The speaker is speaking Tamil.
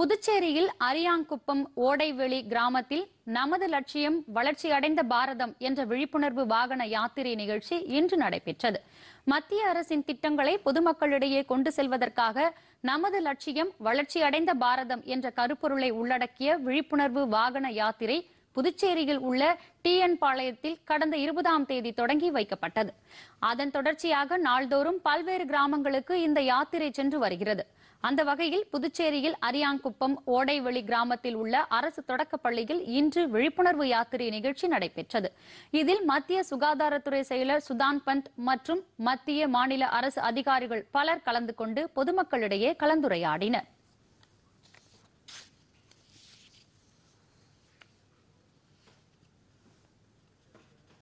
புதுச்சேரியில் அரியாங்குப்பம் ஓடைவெளி கிராமத்தில் நமது லட்சியம் வளர்ச்சி அடைந்த பாரதம் என்ற விழிப்புணர்வு வாகன யாத்திரை நிகழ்ச்சி இன்று நடைபெற்றது. மத்திய அரசின் திட்டங்களை பொதுமக்களிடையே கொண்டு செல்வதற்காக நமது லட்சியம் வளர்ச்சி அடைந்த பாரதம் என்ற கருப்பொருளை உள்ளடக்கிய விழிப்புணர்வு வாகன யாத்திரை புதுச்சேரியில் உள்ள டிஎன் பாளையத்தில் கடந்த இருபதாம் தேதி தொடங்கி வைக்கப்பட்டது. அதன் தொடர்ச்சியாக நாள்தோறும் பல்வேறு கிராமங்களுக்கு இந்த யாத்திரை சென்று வருகிறது. அந்த வகையில் புதுச்சேரியில் அரியாங்குப்பம் ஓடைவெளி கிராமத்தில் உள்ள அரசு தொடக்கப்பள்ளியில் இன்று விழிப்புணர்வு யாத்திரை நிகழ்ச்சி நடைபெற்றது. இதில் மத்திய சுகாதாரத்துறை செயலர் சுதான் பந்த் மற்றும் மத்திய மாநில அரசு அதிகாரிகள் பலர் கலந்து கொண்டு பொதுமக்களிடையே கலந்துரையாடினர்.